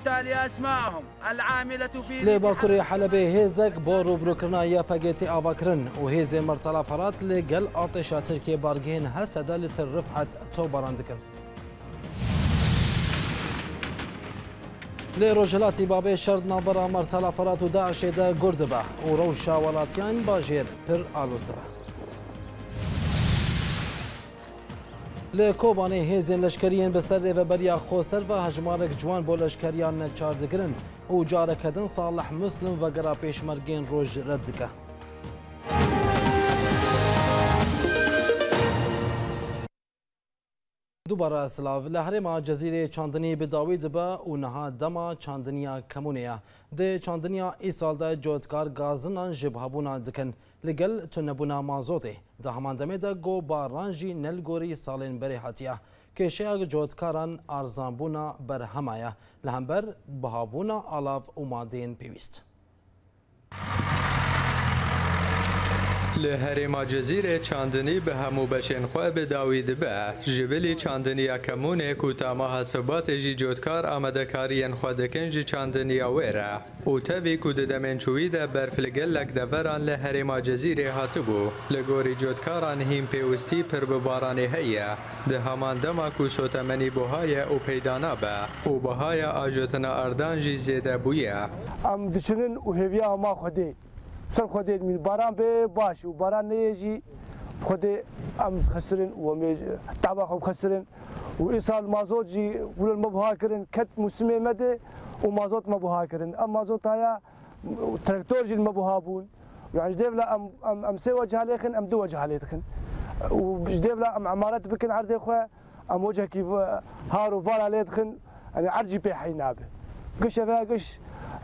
التالي أسماءهم العاملة في لباكوري حلبي هيزك بورو يا باجيتي أباكرن وهيزي مرتلا فرات لقل أرتشا تركي بارجين هسدا لترفعة توبراندكن لروجلاتي بابي بابه شرد نابرا مرتلا فرات و داعش ده وروشا به باجير بر ولاتیان له کوبانه هیزن لشکریان به سر رهبری خوسر و هجمارک جوان بو لشکریان نچارزگرن او جارکدن صالح مسلم و گرا پیشمرگین روج ردکه دوباره اسلاف له حرم جزیره چاندنی به داوی دبا او نها دما چاندنیا کمونیا د چاندنیا ای سال د جوتکار گازنان جبهبونا دکن لگل تنبونا مازوته ده هەماندەمێ دەگۆ با ڕەنجی نەلگۆری ساڵێن بەرێ هاتیە کێشەیەک جۆتکاران ئارزانبوونا بەرهەمایە لە هەمبەر بەهابوونا ئالاف و مادەین پێویست. له هرما جزیره چاندنی به همو بشین خواه به داوید به جبلی چاندنی کمونه کتاما حسابات جی جودکار آمده کارین خواه دکن جی چاندنی آویره او تاوی کود دمنچوی ده برفلگل لک دوران له هرما جزیره هاتو بو لگوری جودکاران هیم پیوستی پر ببارانی هیه ده همان دما کو سوتمنی بوهای او پیدانا به او بهای آجوتنا اردان جی زیده بویه ام دچنن او هویه ما خودی سر خودی می باران به باش و باران نیجی خودی ام خسرن و می تابا خوب خسرن و این سال مازوت جی ولن مبها کردن کت موسمی مده و مازوت مبها کردن ام مازوت هایا ترکتور جی مبها بون يعني جديف لا ام ام ام سي وجه عليكن ام دو وجه عليكن وجديف لا ام عمارات بكن عرض اخويا ام وجه وجهك هارو فال عليكن يعني عرجي بي حينابه قش فيها قش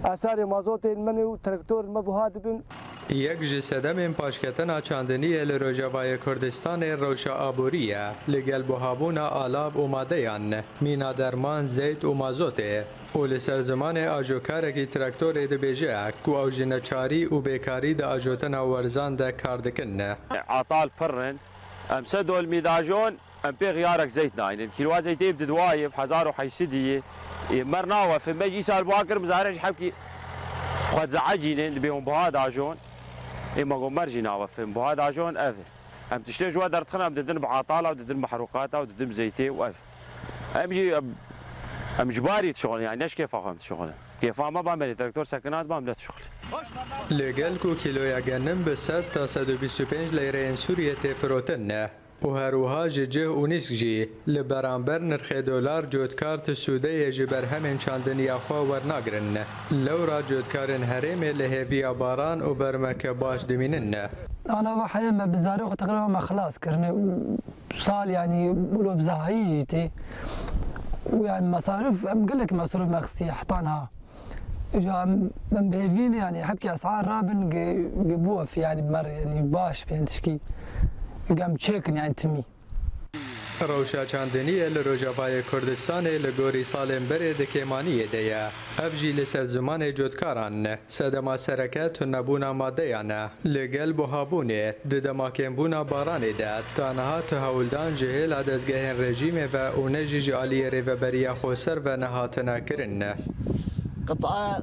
اثر مازوت من و ترکتور ما بها دبن یک جی سدم پاشکتن چاندنی ال روجاوای کردستان روشا آبوریه لگل بهابون آلاب اومده یان مینا درمان زیت و مازوته او لسر زمان آجوکارکی ترکتور ده بیجه کو او جنچاری و بیکاری ده آجوتن ورزان ده کاردکن عطال فرن امسدو المیداجون امبير غيارك زيت ناين الكيلوات زيتي بدد وايب حزارو حيسدي إيه، مرناوة في مجي سال باكر مزارع حبكي خد زعجين بهم بهاد عجون اما إيه، قوم مرجناوة في بهاد عجون اف ام تشتري جوا عطاله بدا تنبع بددن بدا تنبع زيتي واف جي ام جباري شغل يعني ايش كيف فهمت شغل كيف ما بعمل تراكتور سكنات بعمل شغل كو كيلو يا جنم بسات تا 125 ليرة سوريا تفروتن و هەروها جه cih û nîsk jî li beramber nirxê dolar cotkar tu Sûdeyê ji ber hemên çandiniya xwe wernagirin. Lewra cotkarên herêmê li hêviya baran û bermeke baş dimînin ne. أنا واحد ما بزارق تقريبا ما خلاص سال یعنی يعني بزاهایی جیتی و ويعني مصارف أم قال مصروف مخصي حطانها جا من بهفين يعني حبكي أسعار رابن جيبوها في يعني بمر يعني باش بینتشکی روشا ال یان تمی. ڕەوشاچاندنیە لە ڕۆژاوایە کوردستانێ لە گۆری ساڵێن بەرێ دەکێمانیەدەیە سدما سرکت زمانێ جۆتکاران سەدەما سەرەکە تونەبوونا مادەیانە لەگەل بۆهابوونێ ددەماکێنبوونا بارانێدا تانەها تە هەولدان جهل دەستگەهێن ڕێژیمێ رژیم و و بریا ڕێڤەبەریە و نهاتنا کرن قطعه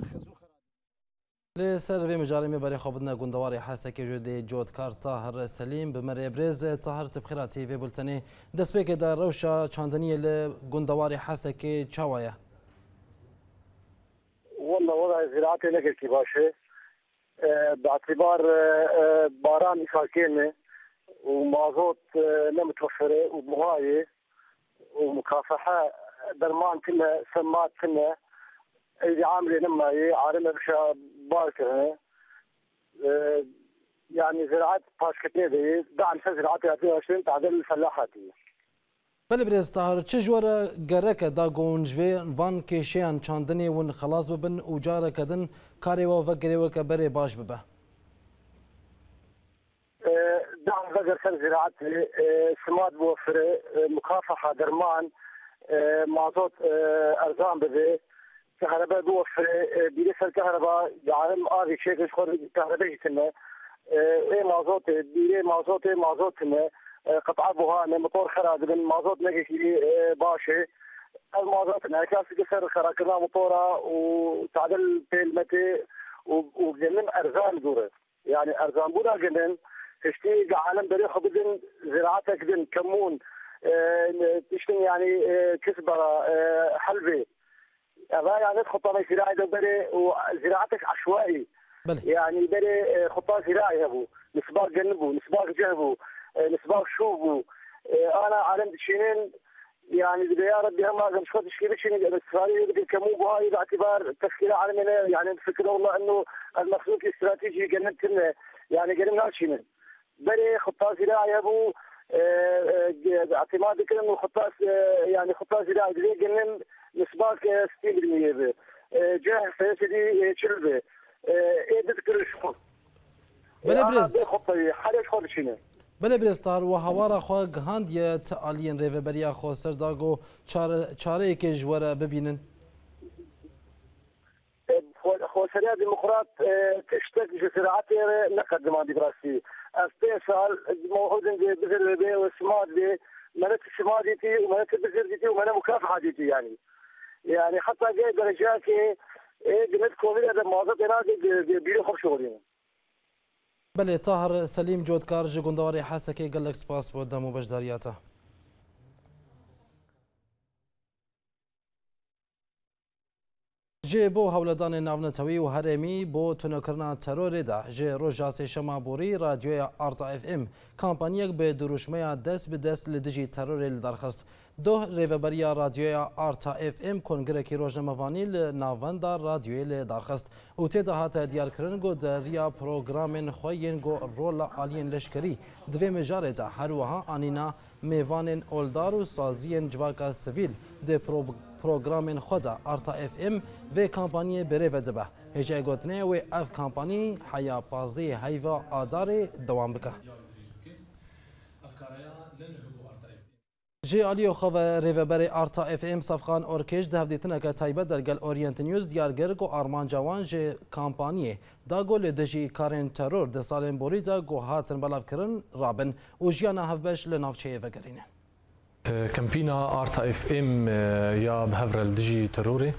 لە سەرێ مجارێمی بەری خۆبدنە گوندەواری حسەکی ژێدەی جۆتکار تاهر سەلیم بمەرێ برێز تاهر تبخراتی وێ بولتنی دەستپێکێدا ڕەوشە چاندنیە لە گوندەواری حسەکی چاوایە زراعتێ نەگرتی باشێ باعتبار بارانی خاکێنێ و مازۆت نەمتوفرێ و بغایێ و مکافحە دەرمان کنە سەمات کنە اللي عامله لما هي إيه، عارمها بشا باكر إيه. آه، يعني زراعات باشكتني إيه، دي دعم زراعات 23 تعدل فلاحاتي بله برز تهار چه جوره گرک دا گونجوی وان کشیان ون خلاص ببن و جاره کدن کاری و وگری و کبری باش ببه آه، دعم وگر سر زراعت آه، سماد بوفره مكافحة درمان مازوت ارزان بده كهرباء بوفر آه، بيدخل كهرباء يعلم يعني آري شيء يشخر كهرباء يتنا آه، اي مازوت بيري مازوت اي قطع آه، قطعة بوهانة مطور خراج من مازوت نجي باشة المازوت انعكاس قصر خراكنا مطورة وتعدل بيلمتي وجنن ارزان دوره يعني ارزان بودا جنن تشتي عالم بري خبزن زراعتك دن كمون تشتي يعني كسبرة حلبي يعني خطه زراعي ده بري وزراعتك عشوائي بلي. يعني بري خطه زراعي هبو نسباق جنبه نسباق جنبه نسباق شوبه انا عالم شنين يعني بدي يا ربي هم هذا مش خد شيء بس الاسرائيلي بدي كمو هاي باعتبار تشكيله عالميه يعني الفكره والله انه المخلوق الاستراتيجي جنبت لنا يعني جنبنا شنو بري خطه زراعي ابو آه، آه، اعتماد كلمه خطه آه، يعني خطه زراعي قلنا مصباح 60% جاه فاسدي شربه ايدت كرشون بلا برز حالش خودشینه بله برستار و هوارا خو گهاندیه تعالین ریوبریا خو سرداگو چاره چاره که جوره ببینن خوسریا دموکرات تشتك جسرعات نقد ما دبراسي استيصال موجود عندي بذر بي وسماد بي ملك سمادتي وملك بذر ديتي وملك مكافحه ديتي يعني Yani hatta diye derece ki demet Covid de mağaza dena bir hoş oluyor. بله طاهر سلیم جودکار جی گوندواری حسکی گلک سپاس بۆ دەم و بەشداریاتە جێ بۆ هەولەدانێ ناونەتەوەی و هەرێمی بۆ تونەکردنا تەرۆرێدا ژێ ڕۆژا سێشەما بووری رادیۆیە ئارتAFM کامپانیەک بێ دروشمەیە دەست بدەست لە دژی تەرۆرێ لە دەرخست. دوه ریوبریا رادیویا آرتا اف ام کنگرکی روژنموانی لناوندا رادیوی لدارخست او تیدا هات دیار کرن گو دریا پروگرامن خوین گو رول آلین لشکری دوی مجاره دا هروها آنینا میوانن اولدار و سازین جواکا سویل ده پروگرامن خدا آرتا اف ام و کمپانی بره و دبه هجای گوتنه و اف کمپانی حیا پازی حیوه آدار دوام بکه جی آلیو خواه ریوبر آرتا اف ام صفقان اورکش ده هفته که تایبه در گل اورینت نیوز دیارگر گو آرمان جوان جی کامپانی دا گل دجی کارن ترور ده سالن بوری دا گو هاتن بلاف کرن رابن و جیانا هفبش لنافچه وگرینه كامبينا ارتا اف ام يا بهفرل ديجي تروري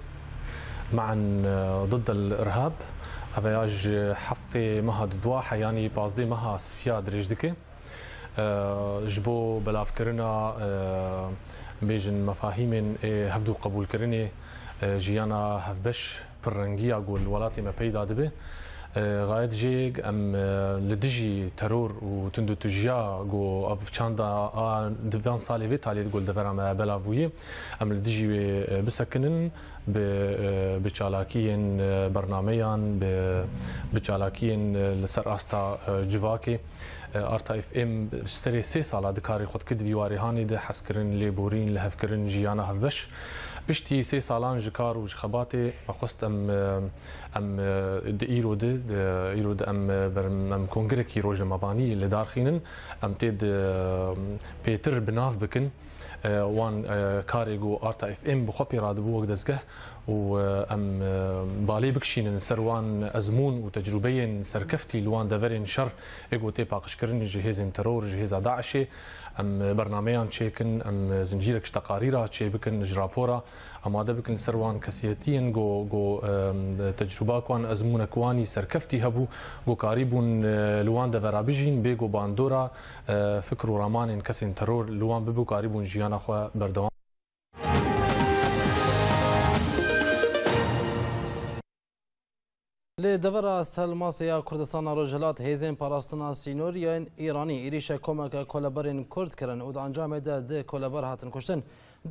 معا ضد الارهاب افياج حفتي مها ضد واحد يعني بازدي مها سياد ريجدكي جبو بلافکرنا بیژن مفاهیم هفدو قبول کرنی جیانا هفبش پررنگی گل ولاتی ما پیدا دبه غایت جیگ ام لدجی ترور و تندو تجیا گو اب چند دوان سالی وی تالید گل دفرم بلاوی ام لدجی بسکنن به بچالاکیین برنامه یان به بچالاکیین لسر آستا جواکی ارتا اف ام سری سه سالا دکاری خود کد ویواری هانی ده حسکرن لیبورین لهفکرن جیانا هفبش پشتی سێ ساڵان ژ کار و خەباتێ بەخست ئەم ئەم ئیرۆدە ئیرۆد ئەم ئەم کۆنگرێکی ڕۆژەمەبانی لە داخینن ئەم تێ پێتر بناف بکن وان کارێک و ئارتFM بخۆپی ڕادبوو وەک دەستگە و ئەم باڵێ بکشینن سەروان ئەزمون و تەجروبەیەن سەرکەفتی لوان دەڤێن شەڕ ئێگو تێ پاقشکردنی ژ هێزین تەرۆر ژ هێزا داعشێ ئەم بەرنمەیان چێکن ئەم زنجیرە شتەقاری را چێ بکن ژراپۆرە ئامادە بکن سەروان کەسیەتیان گۆ گۆ تەجروباکوان ئەزمونەکوانی سەرکەفتی هەبوو گۆکاری بوون لوان دەڤرابژین بێگۆ باندۆرا فکر و ڕامانین کەسین تەرۆر لوان ببوو کاری بوون ژیانەخوا بەردەوام لێ دەڤرا سەلماسەیە کوردستانە ڕۆژهلات هێزین پاراستنا سینۆریان ئێرانی ئیریشە کۆمەکە کۆلەبەرین کورد کردن و ئەنجامێدا دێ کۆلەبەر هاتن کوشتن.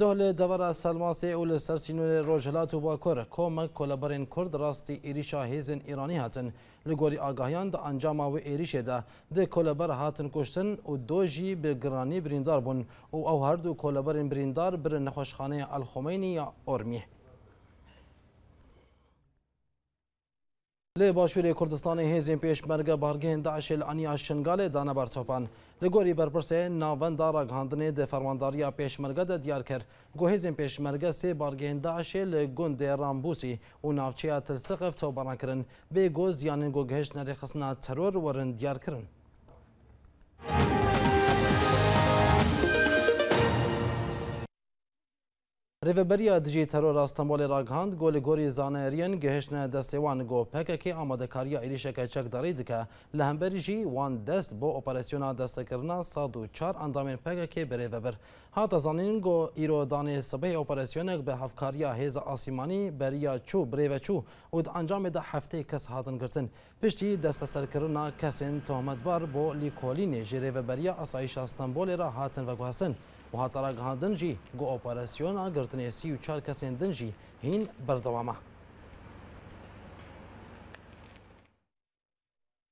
دۆ لە دەوەرە سەلماسی و لە سەرسینوێ ڕۆژهلات و باکۆر کۆمەک کۆلەبەرین کورد ڕاستی ئێریشا هێزن ئیرانی هاتن لە گۆری ئاگاهیان دە ئەنجاماوی ئێریشێدا دێ کۆلەبەر هاتن کوشتن و دۆژی بگرانی بریندار بوون و ئەو هەردوو کۆلەبەرین بریندار برن نەخۆشخانەیە ئەلخۆمەینی یا ئۆرمیە. لی باشوری کردستان هیزین پیش مرگ بارگین داعش الانی شنگال دانه بر توپان Li gorî berpirseyên navend dara gihandinê di fermandariya pêşmerge de diyar kir. Guhêzên pêşmerge sê bargehên Daişê li gundê Rambûsî û navçeya Tirsiqev tewbaran kirin. Bê goz yanên gogiheştnerê xisna teror werin diyar kirin. ریوبریا دیجیتر و راستمال راگهاند گل گوری زانرین گهشن دستیوان گو پککی آماده کاریا ایلیشک چکداری دکه لهمبری جی وان دست بو اپراسیونا دستکرنا ساد و چار اندامین پککی به ریوبر هات زانین گو ایرو دانی سبه اپراسیونک به هفکاریا هیز آسیمانی بریا چو بریو چو و د انجام ده هفته کس هاتن گرتن پشتی دست سرکرنا کسین تهمتبار بو لیکولین جی ریوبریا آسایش استنبول را هاتن و گوهستن و هاتارا گهاندن جی گو اپاراسیونا گرتنی سی و چار کسین دن جی هین بردوامه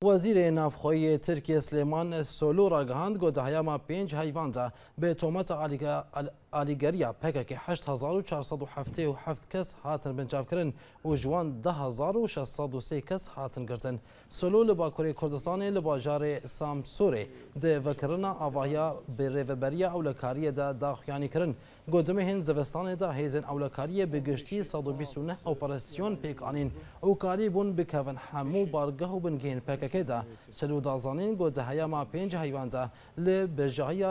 وزیر نافخوی ترکیه سلیمان سولو را گهاند گو دهیاما پینج حیوان دا به تومت ئالیگەریە پێکێکی 1970 کەس هاتن بنجابکردن و جوان 1600 کەس هاتن گرتن سلو لە باکووری کوردستانی لە باژارێ سامسورێ دێڤکردە ئاواە بێڕێڤبەریە ئەو لە کاریەدا داخیانیکردن گودمە هێن زەوەستانێدا هێزن ئەو لە کاریە بگشتی 1920 ئۆپەرسیۆن پێکانین ئەو کاری بوون بکەون هەموو بارگە و بنگین پێکەکەیدا سلو دازانین گۆدەهەیە ما پێنج هەیواندا لە بێژاهەیە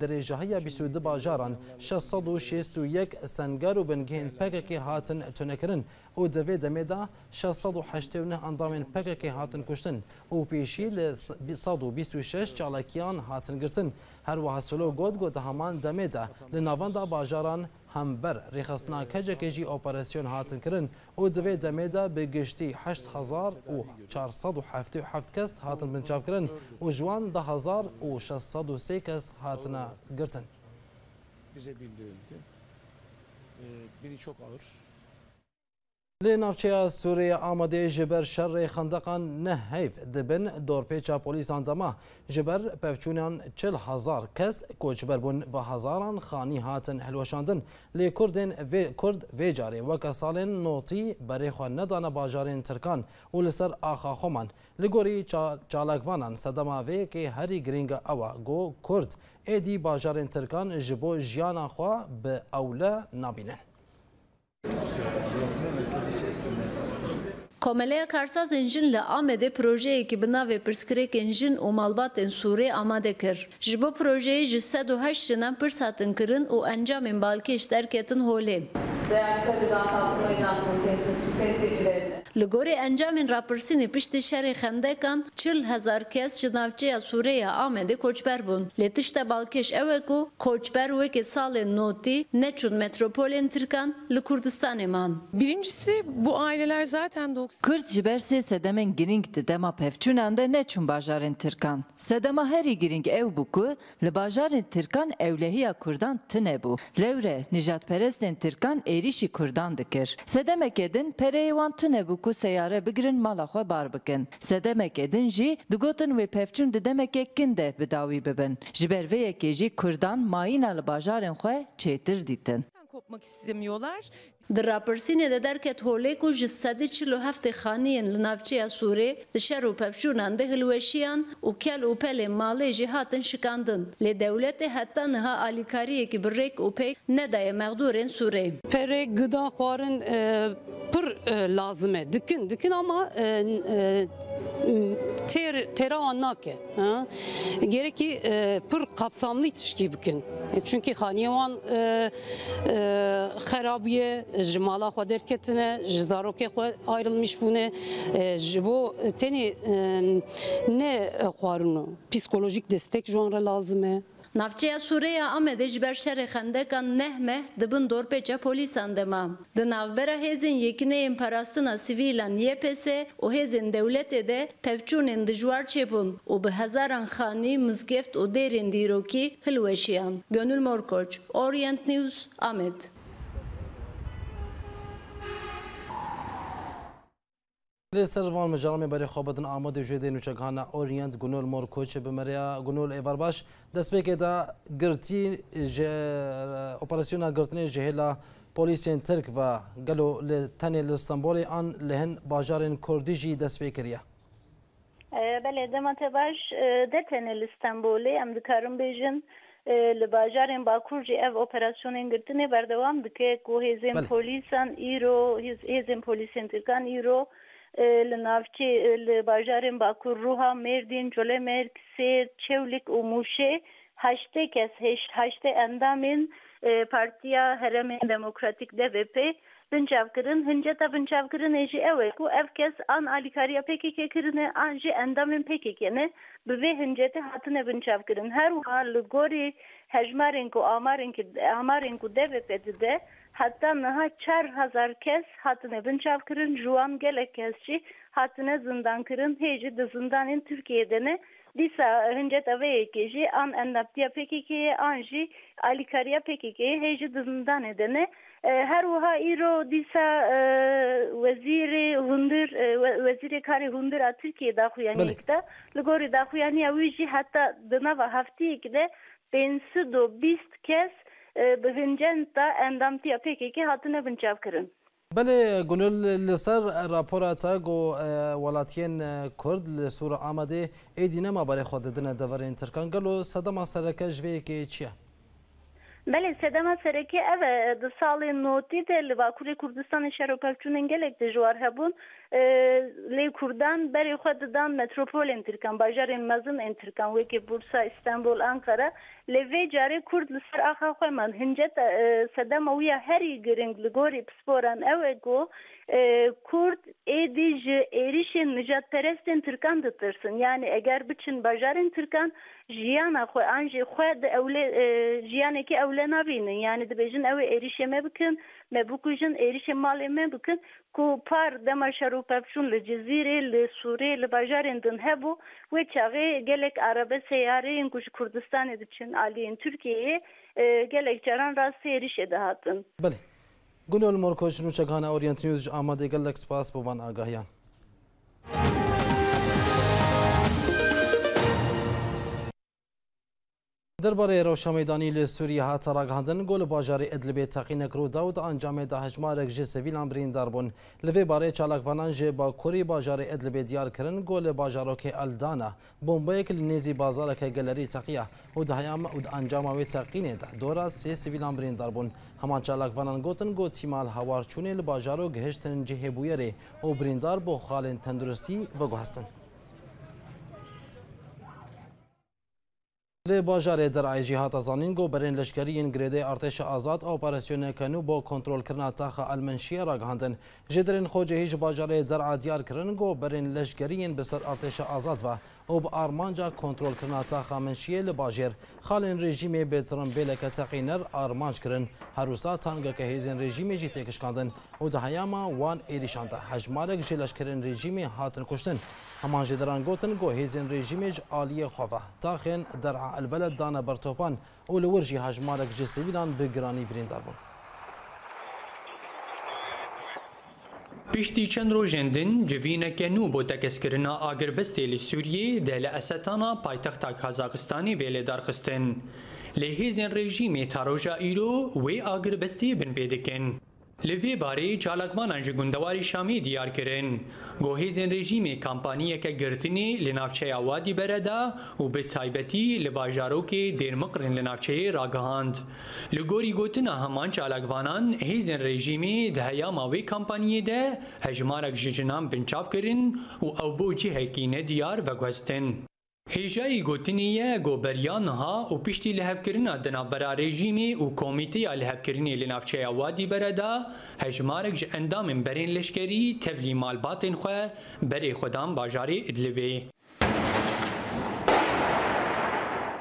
درێژاهەیە 22 باژاران ڕۆژان 661 سنگەر و بنگهێن پەکێکی هاتن تونەکردن ئەو دەبێ دەمێدا 689 ئەندامێن پەکێکی هاتن کوشتن و پێشی لە 26 چاڵکیان هاتنگرتن هەروەها سلۆ گۆت گۆتە هەمان دەمێدا لە ناوەندا باژاران هەمبەر ڕێخستنا کەجێکێکی ئۆپەرسیۆن هاتنکردن ئەو دەبێت دەمێدا بگشتی 1970 کەس هاتن بنچاوکردن و ژوان 1600 کەس هاتنە گرتن. bize bildirildi. Ee, biri çok ağır. لناوچیا سوریه آماده جبر شر خندقان نه هیف دبن دور پیچا پولیس انزما جبر پفچونان چل هزار کس کو جبر بون به هزاران خانی هاتن هلوشاندن لی کردن وی کرد وی جاری وکا سالن نوتی بری خو ندانه باجارین ترکان و لسر آخا خومن لگوری چالاکوانان صدما وی که هری گرینگ اوا گو کرد Edi bajarên Tirkan ji bo jiyana xwe bi ewle nabînin. Komeleya Karsazên jin li Amedê projeyekî ve navê pirsgirêkên jin û malbatên Sûrê amade kir. Ji bo projeyê ji sed û heşt jinan pirs hatin kirin derketin holê. Değerli katıdan Tatlı Ajansı'nın temsilcilerine لگوری انجام راپرسینی پشت شهر خندکان چل هزار کس جنابچه سوریه آمده کوچبر بون لتشت بالکش اوکو کوچبر وکی سال نوتی نچون متروپولین ترکان لکردستان من Birincisi bu aileler zaten 90... Kürt jibersi sedemen giringdi dema pevçunanda neçun bajarin tırkan. Sedema heri giring ev buku, li bajarin tırkan evlehiya kurdan tine bu. Levre, nijat perestin tırkan erişi kurdan dikir. Sedemek edin pereyvan tine bu ku seyare bigirin mala xwe bar bikin. Sedemeke din jî digotin wê pevçûn di demeke kin de bi bibin. Ji ber vê yekê jî Kurdan mayîna li bajarên xwe çêtir dîtin. kopmak istemiyorlar. در راپرسینې د درکټ هولیکو ژ 147 خانین لنافچیا سوری د شر او پفشونان د هلوشیان او کل او پل مالی جهاتن شکاندن ل دولت حتی نه الیکاری کی برک او پک ندای مقدورن سوری پر gıda خوارن پر لازمه دکن دکن ama ter teravan nake. Gerek ki e, pır kapsamlı ilişki bugün. Çünkü Hanevan e, e, harabiye, ee, ji mala xwe derketine ji zarokê xwe ayrılmış bûne ee, ji bo e, tenê ne e, xwarinu psikolojik destek ji lazım e Navçeya Suriya Amedê ji ber şerê xendekan nehme dibin dorpêça polis dema. Di navbera hezin yekine imparastına sivîlan YPS û hêzên dewletê de pevçûnên dijwar çêbûn û bi hezaran xanî, mizgeft û dêrên dîrokî hilweşiyan. Gönül Morkoç, Orient News, Amed. سروان مجارم برای خوابتن آماده جدی نوچگان اورینت گنول مور کوچ بمریا گنول ایوار باش دست به که دا گرتی اپراسیونا گرتنه جهلا پولیسین ترک و گلو لتنی لستانبولی آن لهن باجارین کردی جی دست به کریا بله دمت باش دتنی لستانبولی ام دکارم بیجن li bajarên Bakurcî ev operasyonên girtinê berdewam dike ku hêzên polîsan îro hêzên polîsên Tirkan îro Navçı, Bajarın, Bakur, Ruha, Merdin, Çöle, Merkse, Çevlik, Umuşe, Haçte kes, Haçte endamin e, Partiya Heremin Demokratik DVP, Binçavkırın, Hıncata Binçavkırın eji evet, bu ev kes an alikariya pekike kırını, an ji endamin pekikene, bıve hıncete hatine Binçavkırın. Her var gori hecmarin ku amarin ku DVP'de de, hatta naha çar hazar kes hatine bin çavkırın juan gelek kesçi hatine zindan kırın heyci de zindanın Türkiye'de ne disa hıncet ave ekeci an endaptiya ki anji alikariya pekiki heyci de zindan edene e, her uha iro disa e, veziri hundur e, veziri kari hundur a Türkiye'de huyanikta ligori da huyaniya vici hatta dınava ki de do bist kez. بگنجن تا اندامتی اپیکی که هاتونه بنچاو کرن بله گنول لسر راپورا تا گو ولاتین کرد لسور آمده ایدی نما برای خود دنه دورین ترکان گلو صدما سرکه جوی که چیه؟ بله سدما سرکی اوه د سال نوتی د لواکوری کردستان شهر او پلچونن گلک د جوار هبون لی کوردان بەری خۆ ددان مەترۆپۆلێن ترکان باژارێن مەزن ئەن ترکان وەکی بورسا ئیستانبول ئەنقەرە لێڤێ جارێ کورد لەسەر ئاخا خۆمان هەنجەت سەدەمە ویە هەری گرنگ لە گۆری پسپۆران ئەوێ گۆ کورد ئێدی ji êrişên mijatperestên tirkan ditirsin yani eger biçin bajarên tirkan jiyana xwe an jê xwe di ewlê jiyanekî ewle nabînin yani dibêjin ew ê êrişê me bikin me bukujin erişe malê me bikin ku par dema şerûpevçûn li cizîrê li Sûrê li bajarên din hebû wê çavê gelek arabe seyareyên ku ji Kurdistanê diçin aliyên Tirkiyeyê gelek caran rastî êrişê e e dihatin. Belê. Gulol Morkoç Nûçekhana Oryentî Newsj amadê gelek spas bivan agahyan. درباره روشامەدانی لە سووری هاتەڕاگەاندن گۆ لە باژاری ئەدلبێ تەقینەک ڕوودا و ئەنجامێدا هەژمارێک ژێ سەویلان بریندار بوون لەوێ بارەی چالاکوانان ژێ با کوری باژاری ئەدلبێ دیارکردن گۆ لە باژارۆکی ئەلدانە بۆمبەیەک لە نێزی بازارەکە گەلەری تەقیە و دههام و ئەنجاماوی تەقینێدا دۆرا سێ سویلان بریندار بوون هەمان چالاکوانان گوتن گۆ تیمال هاوار چوونێ لە باژارۆ گەهشتن جهێبوویەرێ و بریندار بۆ خاڵێن تەندروستی بەگوهستن. لی باجار در ایجی هاتا زانینگو برین لشکریین گرده ارتش آزاد اپراسیون کنو با کنترل کردن تاخ المنشیه را گهاندن جدرین خود هیچ باجار در عادیار عدیار کرنگو برین لشکریین بسر ارتش آزاد و او به آرمانجا کنترل کرنا تا خامنشیه لباجر خالن رژیم به ترمبیلک تقینر آرمانج کرن هروسا تانگا که هیزن رژیم جی تکشکاندن او ده هیاما وان ایریشانده هجمارک جلش کرن رژیم هاتن کشتن همان جدران گوتن گو هیزن رژیم ج آلی خوفه تاخن درع البلد دانا برتوپان او لورجی هجمارک جسویلان به گرانی بریندار بون Piştî çend rojên civîneke nû bo tekeskirina Agirbestê li Sûriyê de li esetana paytexta Kazakistanê bêlê darxistin. Lê hêzên rejîmê ta roja îro wê Agirbestê bin pê dikin. Li vê barê çalakvanan ji gundewarê Şamê diyar kirin. Gohêzên rejîmê kampanyeke girtinê li navçeya Wadî Bere da û bi taybetî li bajarokê Dêrmiqirin li navçeyê ragihand. Li gorî gotina heman çalakvanan hêzên rejîmê di heyama wê kampanyê de hejmarek ji cinan binçav kirin û ew bo cihekî nediyar veguhestin. هیجای گوتنیه گوبریان ها و پشتی لحفکرنا دنابرا رژیمی و کمیتی لحفکرنی لنافچه وادی بردا هجمارک جه اندام برین لشکری تبلی مالباتن خواه بری خودان باجاری ادلبی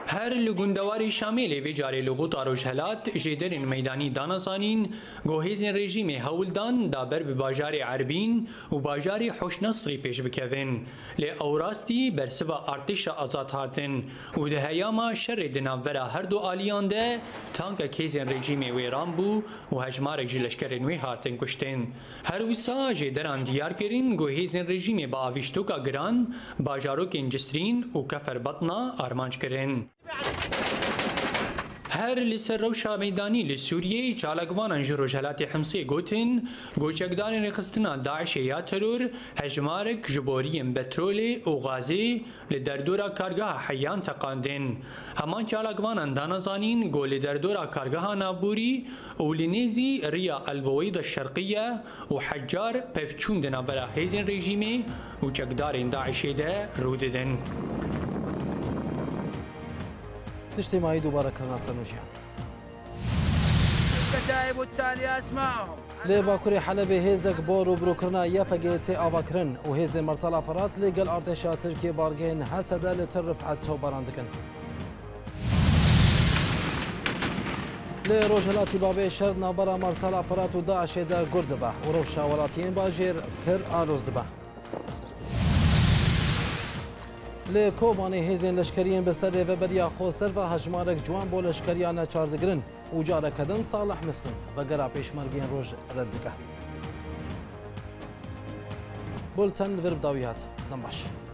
هر لگوندواری شامل ویجار لغوت آروش هلات جیدرین میدانی دانسانین گوهیزین رژیم هولدان دابر به باجار عربین و باجار حشنصری پیش بکوین لی اوراستی برسوا ارتش آزاد هاتن و دهیاما شر دناورا هر دو آلیان ده تانک کیزین رژیم ویران بو و هجمار جلشکرین وی هاتن کشتن هر وسا جیدران دیار کرین گوهیزین رژیم با آویشتوکا گران باجاروک انجسرین و کفر بطنا آرمانج کرین هەر لەسەر ڕەو شامەدانی لە سووریەی چالاکوانان ژ ڕۆژهلاتی حمسێ گوتن گۆچەکدانی ڕێخستنا داعشێ یا تەرۆر هەژمارێک ji boriyên betrolê û غازê li derdora kargeha heyan teqandên. Heman çalakvanan danazanîn gol li derdora kargeha naborî û li nêzî riya elboweyî da şerqiye û heccar pevçûn di navbera hêzên rejîmê û çekdarên daişê de rû didin. الاجتماعي دوباره كرنا نجيب الكتائب التالية اسمائهم لباكوري حلبي هيزك بور وبروكرنا ياباجيتي أباكرن وهيز مرتلا فرات لقل أرتشا تركي بارجين حسد لترف عتو براندكن لروجلاتي بابي شرنا برا مرتلا فرات وداعش دا قردبه وروشا ولاتين باجير هر آروزدبه لی کوبانی هیزین لشکریین به سر ریوبریا خو سر و هجمارک جوان بو لشکریان چارزگرن و جارکدن صالح مسلم و گرا پیشمرگین روش ردکه بولتن ورب داویات دنباش